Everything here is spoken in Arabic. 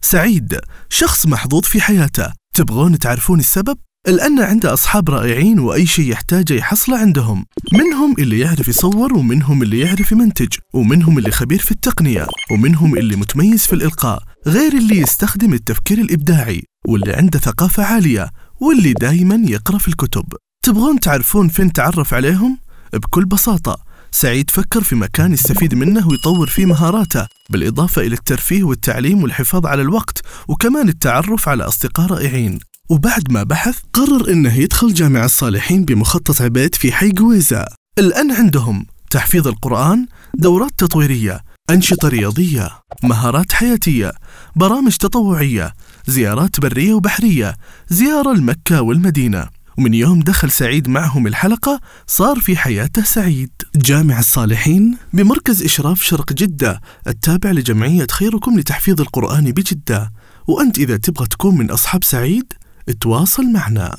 سعيد شخص محظوظ في حياته تبغون تعرفون السبب؟ لأن عنده أصحاب رائعين وأي شيء يحتاجه يحصله عندهم منهم اللي يعرف يصور ومنهم اللي يعرف يمنتج ومنهم اللي خبير في التقنية ومنهم اللي متميز في الإلقاء غير اللي يستخدم التفكير الإبداعي واللي عنده ثقافة عالية واللي دايما يقرأ في الكتب تبغون تعرفون فين تعرف عليهم؟ بكل بساطة سعيد فكر في مكان يستفيد منه ويطور فيه مهاراته بالإضافة إلى الترفيه والتعليم والحفاظ على الوقت وكمان التعرف على أصدقاء رائعين. وبعد ما بحث قرر إنه يدخل جامع الصالحين بمخطط عبيد في حي قويزة الآن عندهم تحفيظ القرآن دورات تطويرية أنشطة رياضية مهارات حياتية برامج تطوعية زيارات برية وبحرية زيارة لمكة والمدينة. ومن يوم دخل سعيد معهم الحلقة صار في حياته سعيد. جامع الصالحين بمركز إشراف شرق جدة التابع لجمعية خيركم لتحفيظ القرآن بجدة. وأنت إذا تبغى تكون من أصحاب سعيد تواصل معنا.